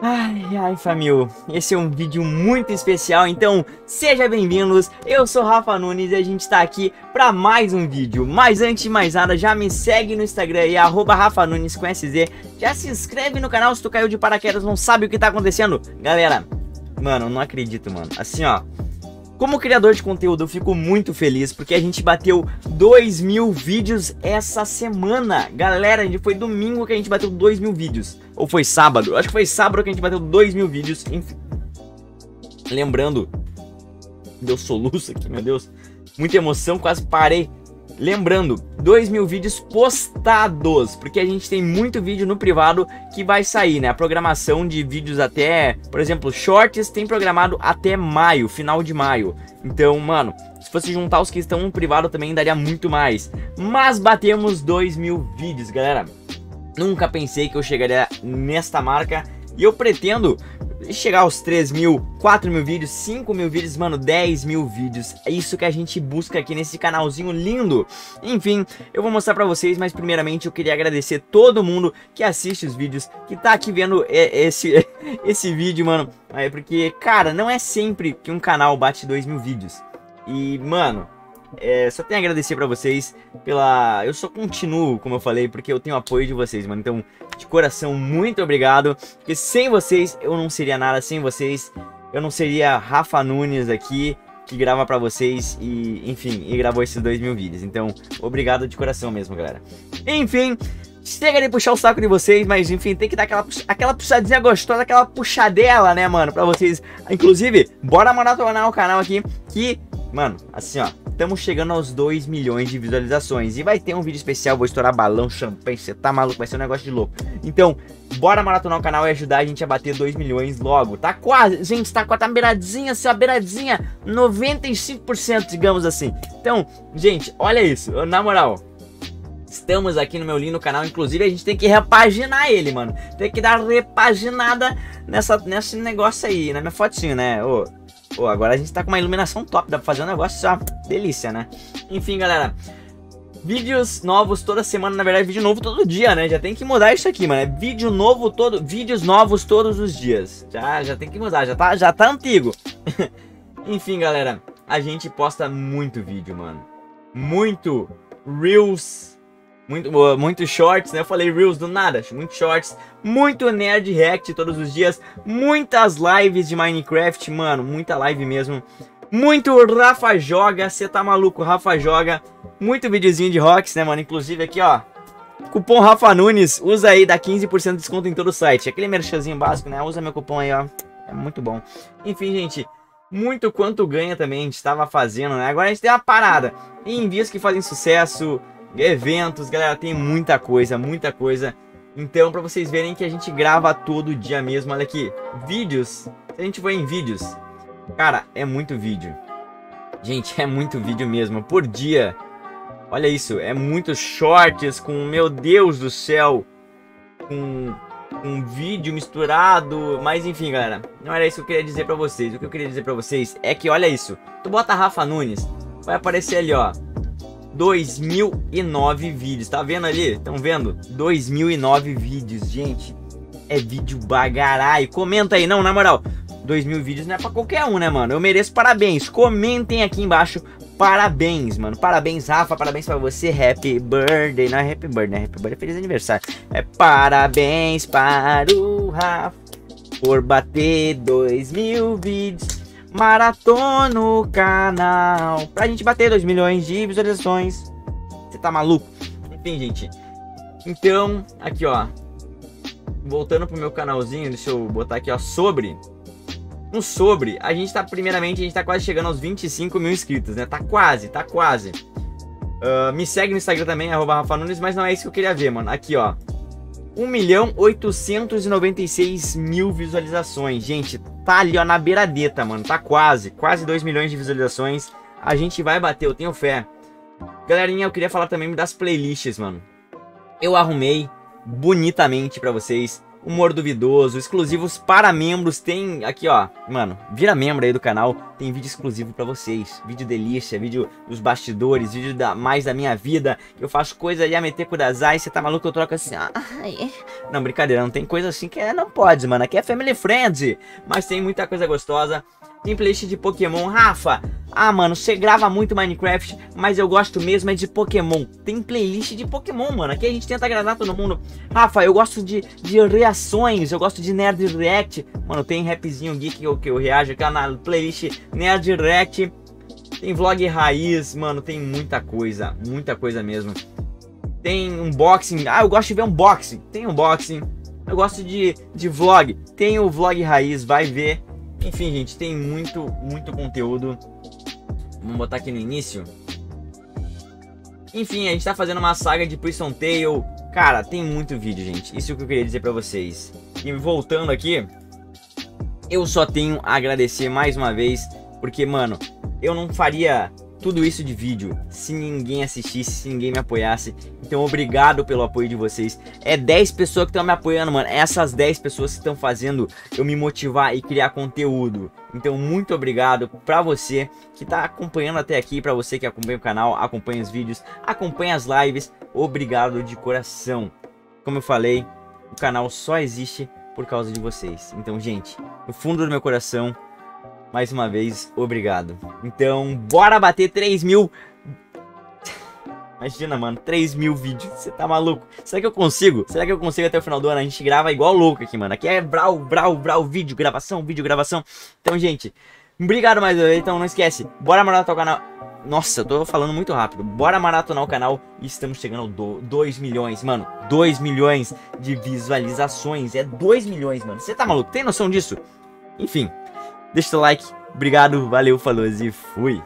Ai, ai, família, esse é um vídeo muito especial, então sejam bem-vindos, eu sou Rafa Nunes e a gente tá aqui pra mais um vídeo. Mas antes de mais nada, já me segue no Instagram aí, arroba Rafa Nunes com SZ, já se inscreve no canal se tu caiu de paraquedas, não sabe o que tá acontecendo. Galera, mano, não acredito, mano, assim ó, como criador de conteúdo, eu fico muito feliz porque a gente bateu 2 mil vídeos essa semana. Galera, foi domingo que a gente bateu 2 mil vídeos. Ou foi sábado? Acho que foi sábado que a gente bateu 2 mil vídeos. Enfim. Lembrando, deu soluço aqui, meu Deus. Muita emoção, quase parei. Lembrando, 2 mil vídeos postados, porque a gente tem muito vídeo no privado que vai sair, né? A programação de vídeos até, por exemplo, shorts tem programado até maio, final de maio. Então, mano, se fosse juntar os que estão no privado também daria muito mais. Mas batemos 2 mil vídeos, galera. Nunca pensei que eu chegaria nesta marca e eu pretendo chegar aos 3 mil, 4 mil vídeos, 5 mil vídeos, mano, 10 mil vídeos. É isso que a gente busca aqui nesse canalzinho lindo. Enfim, eu vou mostrar pra vocês, mas primeiramente eu queria agradecer todo mundo que assiste os vídeos, que tá aqui vendo esse, esse vídeo, mano. É porque, cara, não é sempre que um canal bate 2 mil vídeos. E, mano, é, só tenho a agradecer pra vocês pela... Eu só continuo, como eu falei, porque eu tenho apoio de vocês, mano. Então, de coração, muito obrigado. Porque sem vocês, eu não seria nada. Sem vocês, eu não seria Rafa Nunes aqui, que grava pra vocês e, enfim, e gravou esses dois mil vídeos. Então, obrigado de coração mesmo, galera. Enfim, chega de puxar o saco de vocês, mas enfim, tem que dar aquela, aquela puxadinha gostosa, aquela puxadela, né, mano, pra vocês. Inclusive, bora maratonar o canal aqui, que, mano, assim, ó, estamos chegando aos 2 milhões de visualizações. E vai ter um vídeo especial, vou estourar balão, champanhe, você tá maluco, vai ser um negócio de louco. Então, bora maratonar o canal e ajudar a gente a bater 2 milhões logo. Tá quase, gente, tá com a beiradinha, assim, a beiradinha, 95%, digamos assim. Então, gente, olha isso, na moral. Estamos aqui no meu lindo canal, inclusive a gente tem que repaginar ele, mano. Tem que dar repaginada nessa, nesse negócio aí, na minha fotinho, né? Ô, Pô, agora a gente tá com uma iluminação top, dá pra fazer um negócio só delícia, né? Enfim, galera, vídeos novos toda semana, na verdade, vídeo novo todo dia, né? Já tem que mudar isso aqui, mano. É vídeo novo todo, vídeos novos todos os dias. Já, já tem que mudar, já tá, já tá antigo. Enfim, galera, a gente posta muito vídeo, mano. Muito Reels muito, muito shorts, né? Eu falei Reels do nada, muito shorts, muito Nerd React todos os dias, muitas lives de Minecraft, mano, muita live mesmo. Muito Rafa Joga, você tá maluco, Rafa Joga. Muito videozinho de rocks, né, mano? Inclusive aqui, ó, cupom Rafa Nunes, usa aí, dá 15% de desconto em todo o site. Aquele merchanzinho básico, né? Usa meu cupom aí, ó, é muito bom. Enfim, gente, muito quanto ganha também, a gente estava fazendo, né? Agora a gente tem uma parada. Em envios que fazem sucesso, eventos, galera, tem muita coisa, muita coisa. Então, para vocês verem que a gente grava todo dia mesmo, olha aqui, vídeos, se a gente for em vídeos, cara, é muito vídeo. Gente, é muito vídeo mesmo, por dia. Olha isso, é muitos shorts com, meu Deus do céu, com um vídeo misturado, mas enfim, galera, não era isso que eu queria dizer pra vocês. O que eu queria dizer pra vocês é que, olha isso, tu bota Rafa Nunes, vai aparecer ali, ó, 2009 vídeos. Tá vendo ali? Estão vendo? 2009 vídeos, gente. É vídeo bagarai. Comenta aí, não, na moral. 2000 vídeos não é pra qualquer um, né, mano? Eu mereço parabéns. Comentem aqui embaixo. Parabéns, mano. Parabéns, Rafa. Parabéns pra você. Happy birthday. Não é happy birthday, né? Happy birthday. Feliz aniversário. É parabéns para o Rafa por bater 2000 vídeos maratona o canal pra gente bater 2 milhões de visualizações. Você tá maluco? Enfim, gente. Então, aqui ó. Voltando pro meu canalzinho, deixa eu botar aqui ó, sobre. Um sobre, a gente tá, primeiramente, a gente tá quase chegando aos 25 mil inscritos, né? Tá quase, tá quase. Uh, me segue no Instagram também, arroba Rafa Nunes, mas não é isso que eu queria ver, mano. Aqui, ó. 1 milhão 896 mil visualizações. Gente, tá ali, ó, na beiradeta, mano. Tá quase, quase 2 milhões de visualizações. A gente vai bater, eu tenho fé. Galerinha, eu queria falar também das playlists, mano. Eu arrumei bonitamente pra vocês humor duvidoso, exclusivos para membros. Tem aqui, ó, mano, vira membro aí do canal, tem vídeo exclusivo para vocês. Vídeo delícia, vídeo dos bastidores, vídeo da, mais da minha vida. Eu faço coisa aí a meter com das ai, você tá maluco? Eu troco assim, ah, Não, brincadeira, não tem coisa assim que é, não pode, mano. Aqui é family friend, mas tem muita coisa gostosa. Tem playlist de Pokémon. Rafa, ah, mano, você grava muito Minecraft, mas eu gosto mesmo é de Pokémon. Tem playlist de Pokémon, mano. Aqui a gente tenta agradar todo mundo. Rafa, eu gosto de, de reações, eu gosto de Nerd React. Mano, tem rapzinho geek que eu, que eu reajo aqui na playlist Nerd React. Tem vlog raiz, mano, tem muita coisa, muita coisa mesmo. Tem unboxing, ah, eu gosto de ver unboxing. Tem unboxing. Eu gosto de, de vlog. Tem o vlog raiz, vai ver. Enfim, gente, tem muito, muito conteúdo. Vamos botar aqui no início. Enfim, a gente tá fazendo uma saga de Prison Tale. Cara, tem muito vídeo, gente. Isso é o que eu queria dizer pra vocês. E voltando aqui, eu só tenho a agradecer mais uma vez, porque, mano, eu não faria tudo isso de vídeo se ninguém assistisse, se ninguém me apoiasse. Então, obrigado pelo apoio de vocês. É 10 pessoas que estão me apoiando, mano. É essas 10 pessoas que estão fazendo eu me motivar e criar conteúdo. Então, muito obrigado pra você que tá acompanhando até aqui, pra você que acompanha o canal, acompanha os vídeos, acompanha as lives. Obrigado de coração. Como eu falei, o canal só existe por causa de vocês. Então, gente, no fundo do meu coração, mais uma vez, obrigado. Então, bora bater 3 mil... Imagina, mano, 3 mil vídeos. Você tá maluco? Será que eu consigo? Será que eu consigo até o final do ano? A gente grava igual louco aqui, mano. Aqui é brau, brau, brau, vídeo, gravação, vídeo, gravação. Então, gente, obrigado mais uma vez. Então, não esquece, bora maratonar o canal. Nossa, eu tô falando muito rápido. Bora maratonar o canal e estamos chegando a 2 milhões, mano. 2 milhões de visualizações. É 2 milhões, mano. Você tá maluco? Tem noção disso? Enfim, Deixa o like. Obrigado, valeu, falou e fui.